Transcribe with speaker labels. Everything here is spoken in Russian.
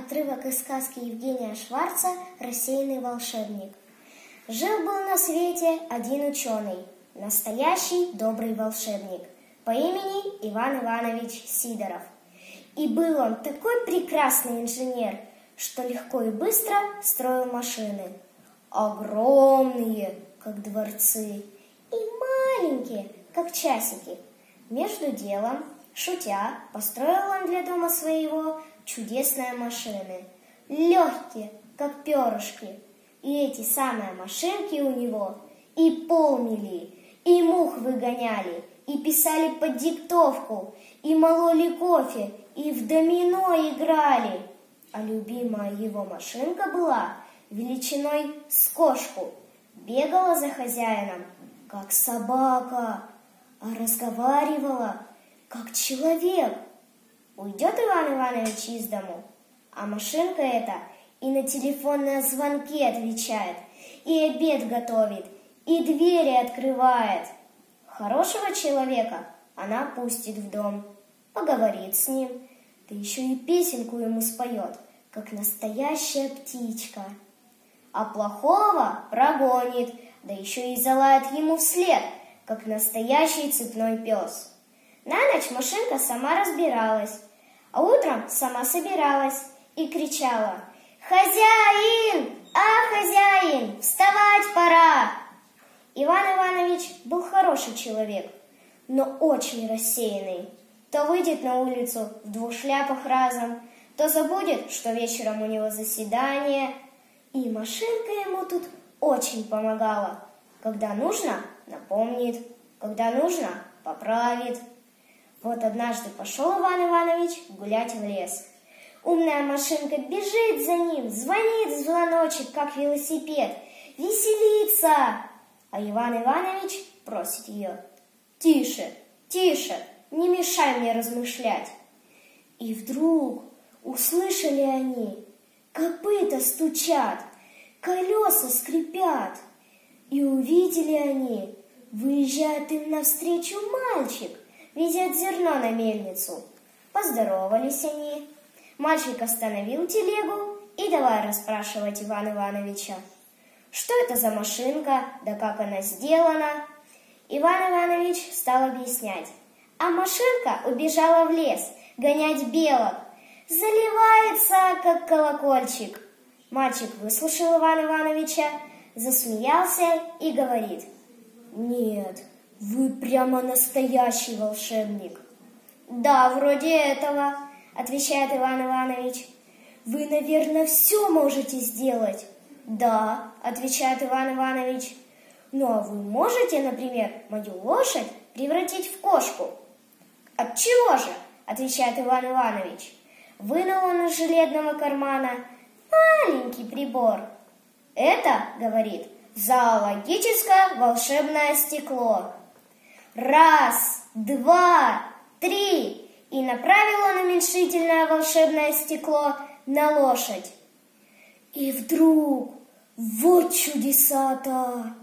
Speaker 1: Отрывок из сказки Евгения Шварца «Рассеянный волшебник». Жил-был на свете один ученый, настоящий добрый волшебник, по имени Иван Иванович Сидоров. И был он такой прекрасный инженер, что легко и быстро строил машины. Огромные, как дворцы, и маленькие, как часики. Между делом, шутя, построил он для дома своего чудесные машины, легкие, как перышки. И эти самые машинки у него и пол мели, и мух выгоняли, и писали под диктовку, и мололи кофе, и в домино играли. А любимая его машинка была величиной с кошку. Бегала за хозяином, как собака, а разговаривала, как человек. Уйдет Иван Иванович из дому, а машинка эта и на телефонные звонки отвечает, и обед готовит, и двери открывает. Хорошего человека она пустит в дом, поговорит с ним, да еще и песенку ему споет, как настоящая птичка. А плохого прогонит, да еще и залает ему вслед, как настоящий цепной пес. На ночь машинка сама разбиралась, а утром сама собиралась и кричала «Хозяин! А, хозяин! Вставать пора!» Иван Иванович был хороший человек, но очень рассеянный. То выйдет на улицу в двух шляпах разом, то забудет, что вечером у него заседание. И машинка ему тут очень помогала. Когда нужно, напомнит, когда нужно, поправит. Вот однажды пошел Иван Иванович гулять в лес. Умная машинка бежит за ним, звонит в звоночек, как велосипед, веселится. А Иван Иванович просит ее, тише, тише, не мешай мне размышлять. И вдруг услышали они, копыта стучат, колеса скрипят. И увидели они, выезжает им навстречу мальчик, везет зерно на мельницу. Поздоровались они. Мальчик остановил телегу и давай расспрашивать Ивана Ивановича. Что это за машинка, да как она сделана? Иван Иванович стал объяснять. А машинка убежала в лес гонять белок. Заливается, как колокольчик. Мальчик выслушал Ивана Ивановича, засмеялся и говорит. Нет, вы прямо настоящий волшебник. Да, вроде этого, отвечает Иван Иванович. Вы, наверное, все можете сделать. Да, отвечает Иван Иванович. Ну а вы можете, например, мою лошадь превратить в кошку? От чего же? отвечает Иван Иванович. Вынул он из жилетного кармана маленький прибор. Это, говорит, зоологическое волшебное стекло. Раз, два, три. И направил он уменьшительное волшебное стекло на лошадь. И вдруг, вот чудеса-то!